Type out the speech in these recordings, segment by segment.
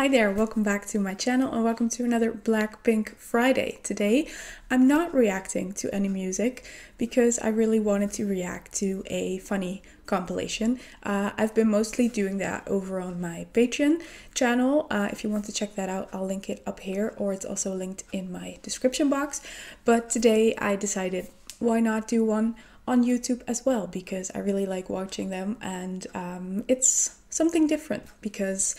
Hi there, welcome back to my channel and welcome to another Blackpink Friday. Today I'm not reacting to any music because I really wanted to react to a funny compilation. Uh, I've been mostly doing that over on my Patreon channel. Uh, if you want to check that out, I'll link it up here or it's also linked in my description box. But today I decided why not do one on YouTube as well because I really like watching them and um, it's something different because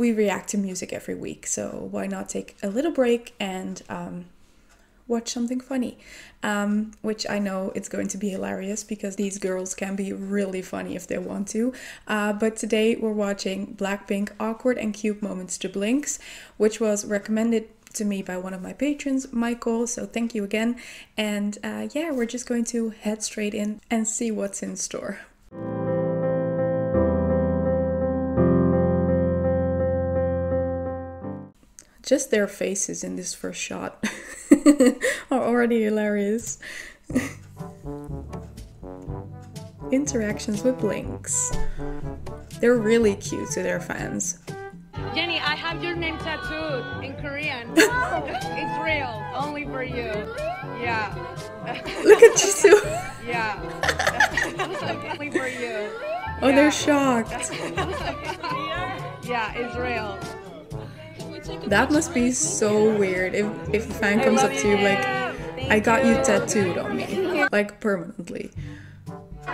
we react to music every week, so why not take a little break and um, watch something funny? Um, which I know it's going to be hilarious because these girls can be really funny if they want to. Uh, but today we're watching Blackpink Awkward and Cute Moments to Blinks, which was recommended to me by one of my patrons, Michael. So thank you again. And uh, yeah, we're just going to head straight in and see what's in store. Just their faces in this first shot are already hilarious. Interactions with Blinks. They're really cute to their fans. Jennie, I have your name tattooed in Korean. it's real, only for you. Yeah. Look at Jisoo. yeah. only for you. Oh, yeah. they're shocked. yeah, it's real. That must be so weird if, if a fan comes up to you like, I got you tattooed on me, like permanently.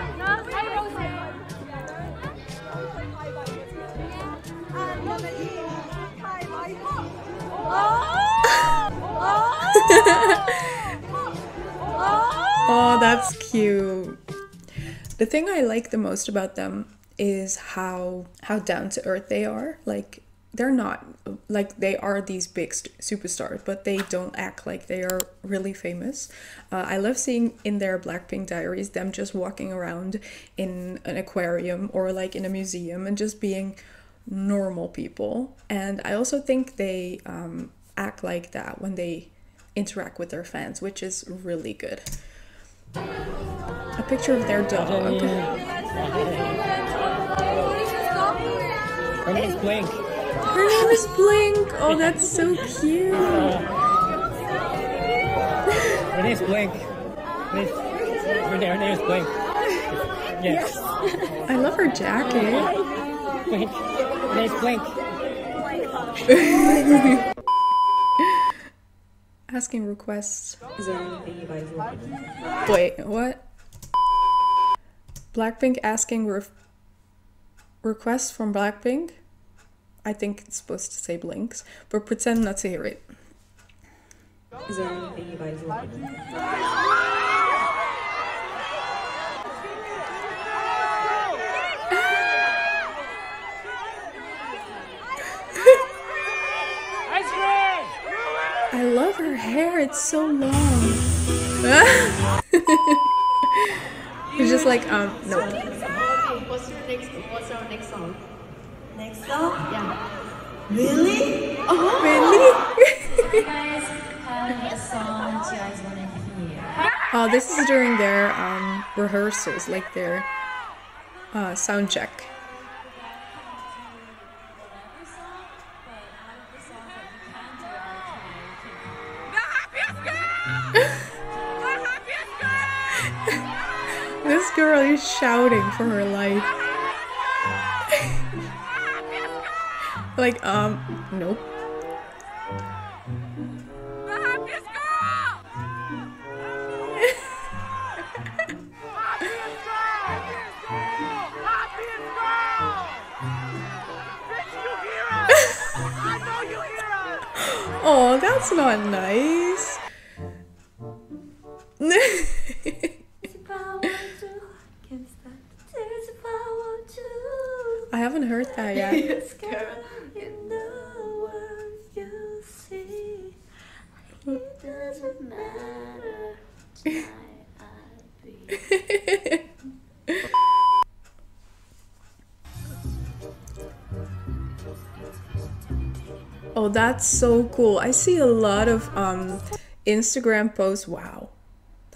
oh, that's cute. The thing I like the most about them is how how down to earth they are. Like they're not like they are these big superstars, but they don't act like they are really famous. Uh, I love seeing in their Blackpink diaries them just walking around in an aquarium or like in a museum and just being normal people. And I also think they um, act like that when they interact with their fans, which is really good. A picture of their dog. Her name's Blink. Her name is Blink. Oh, that's so cute. Her name's Blink. Her name, is Blink. Yes. I love her jacket. Blink. Her name's Blink. Asking requests. Wait, what? Blackpink asking re requests from Blackpink? I think it's supposed to say blinks, but pretend not to hear it. Is there anything you guys want? I love her hair, it's so long. it's just like, um, nope. What's your next, what's our next song? Next song? Yeah. Really? Oh, really? guys have a song that you guys want to hear? Oh, this is during their um, rehearsals, like their uh, sound check. this girl is shouting for her life. Like, um, nope. oh, that's not nice. Heard that yet. It doesn't matter. oh, that's so cool. I see a lot of um, Instagram posts. Wow,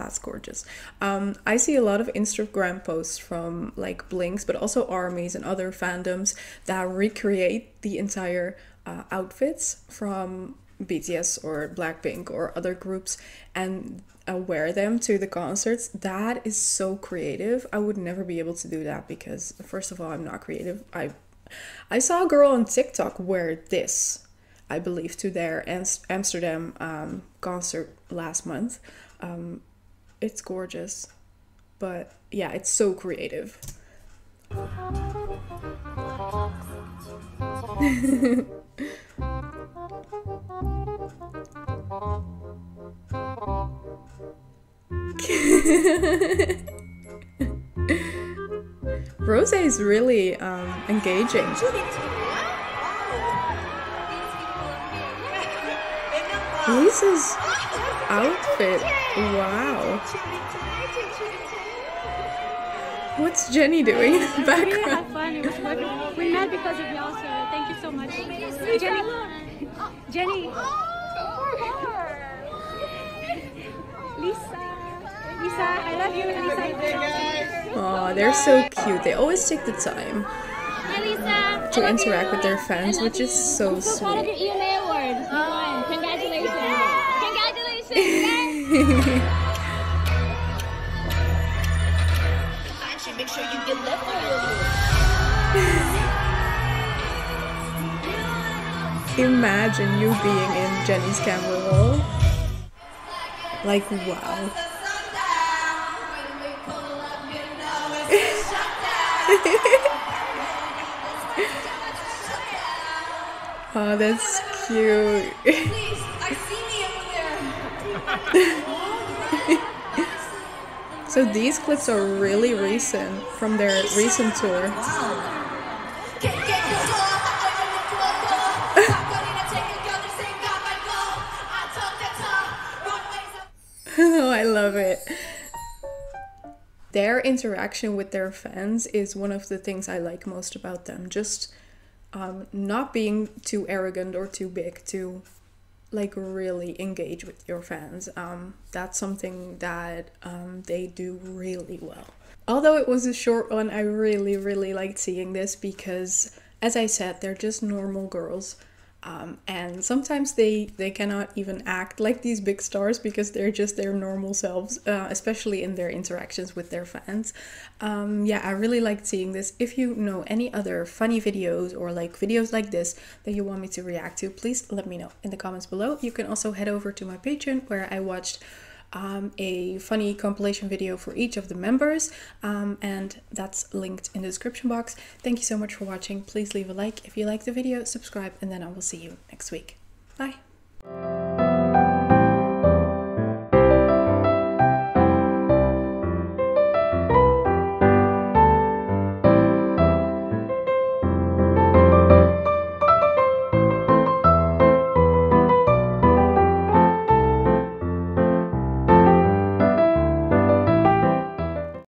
that's gorgeous. Um, I see a lot of Instagram posts from like Blinks, but also armies and other fandoms that recreate the entire uh, outfits from BTS or Blackpink or other groups and uh, wear them to the concerts. That is so creative. I would never be able to do that because first of all, I'm not creative. I I saw a girl on TikTok wear this, I believe, to their Amsterdam um, concert last month. Um, it's gorgeous, but yeah, it's so creative. Rose is really um, engaging. Lisa's outfit, wow. What's Jennie doing in the background? We had fun. It was working. We met because of y'all, so thank you so much. Jennie, Jennie. Lisa. Lisa, I love you. Lisa. Oh, they're so cute. They always take the time Hi, to interact with their fans, which is so I'm so proud of sweet. Imagine you being in Jennie's camera roll. Like, wow. oh, that's cute. so these clips are really recent from their recent tour. Oh, I love it. Their interaction with their fans is one of the things I like most about them. Just um, not being too arrogant or too big to like really engage with your fans. Um, that's something that um, they do really well. Although it was a short one, I really, really liked seeing this because, as I said, they're just normal girls. Um, and sometimes they they cannot even act like these big stars because they're just their normal selves uh, especially in their interactions with their fans. Um, yeah i really liked seeing this. If you know any other funny videos or like videos like this that you want me to react to please let me know in the comments below. You can also head over to my patreon where i watched um, a funny compilation video for each of the members um, and that's linked in the description box. Thank you so much for watching. Please leave a like if you like the video, subscribe, and then I will see you next week. Bye!